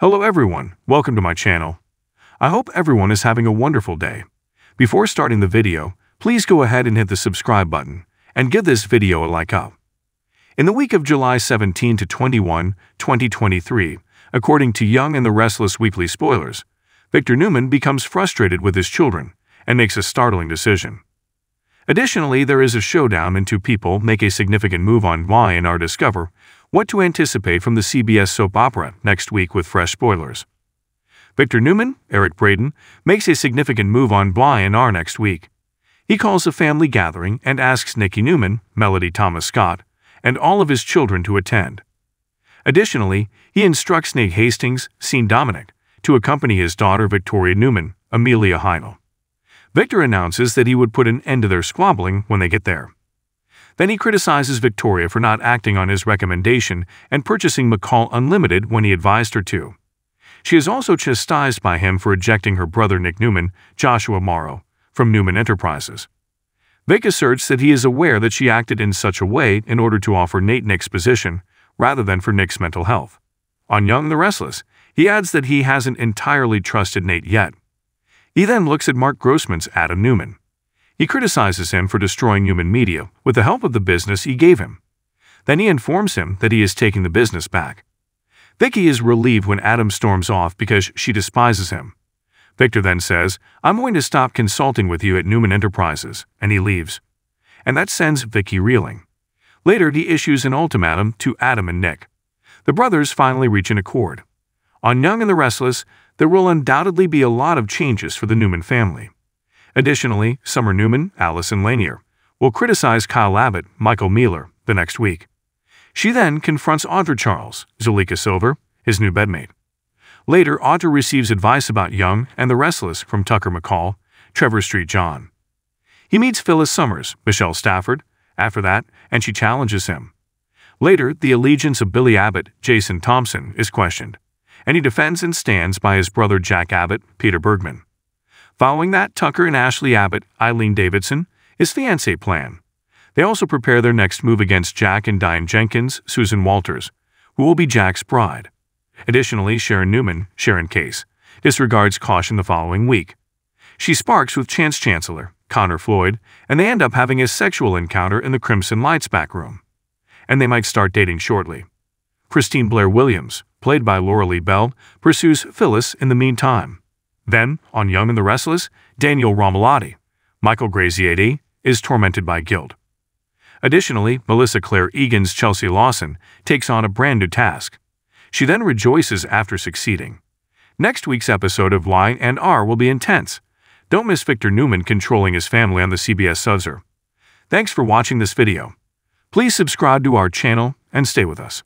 Hello everyone, welcome to my channel. I hope everyone is having a wonderful day. Before starting the video, please go ahead and hit the subscribe button and give this video a like up. In the week of July 17 to 21, 2023, according to Young and the Restless Weekly Spoilers, Victor Newman becomes frustrated with his children and makes a startling decision. Additionally, there is a showdown and two people make a significant move on Y&R Discover what to anticipate from the CBS soap opera next week with fresh spoilers. Victor Newman, Eric Braeden, makes a significant move on Y&R next week. He calls a family gathering and asks Nikki Newman, Melody Thomas Scott, and all of his children to attend. Additionally, he instructs Nate Hastings, Sean Dominic, to accompany his daughter Victoria Newman, Amelia Heinle. Victor announces that he would put an end to their squabbling when they get there. Then he criticizes Victoria for not acting on his recommendation and purchasing McCall Unlimited when he advised her to. She is also chastised by him for ejecting her brother Nick Newman, Joshua Morrow, from Newman Enterprises. Vic asserts that he is aware that she acted in such a way in order to offer Nate Nick's position, rather than for Nick's mental health. On Young the Restless, he adds that he hasn't entirely trusted Nate yet. He then looks at Mark Grossman's Adam Newman. He criticizes him for destroying Newman Media with the help of the business he gave him. Then he informs him that he is taking the business back. Vicky is relieved when Adam storms off because she despises him. Victor then says, I'm going to stop consulting with you at Newman Enterprises, and he leaves. And that sends Vicky reeling. Later, he issues an ultimatum to Adam and Nick. The brothers finally reach an accord. On Young and the Restless, there will undoubtedly be a lot of changes for the Newman family. Additionally, Summer Newman, Allison Lanier, will criticize Kyle Abbott, Michael Mueller, the next week. She then confronts Audra Charles, Zuleyka Silver, his new bedmate. Later, Audra receives advice about Young and the Restless from Tucker McCall, Trevor Street John. He meets Phyllis Summers, Michelle Stafford, after that, and she challenges him. Later, the allegiance of Billy Abbott, Jason Thompson, is questioned, and he defends and stands by his brother Jack Abbott, Peter Bergman. Following that, Tucker and Ashley Abbott, Eileen Davidson, is fiancé plan. They also prepare their next move against Jack and Diane Jenkins, Susan Walters, who will be Jack's bride. Additionally, Sharon Newman, Sharon Case, disregards caution the following week. She sparks with Chance Chancellor, Connor Floyd, and they end up having a sexual encounter in the Crimson Lights back room. And they might start dating shortly. Christine Blair Williams, played by Lauralee Bell, pursues Phyllis in the meantime. Then, on Young and the Restless, Daniel Romalotti, Michael Graziadei, is tormented by guilt. Additionally, Melissa Claire Egan's Chelsea Lawson takes on a brand new task. She then rejoices after succeeding. Next week's episode of Y and R will be intense. Don't miss Victor Newman controlling his family on the CBS sudser. Thanks for watching this video. Please subscribe to our channel and stay with us.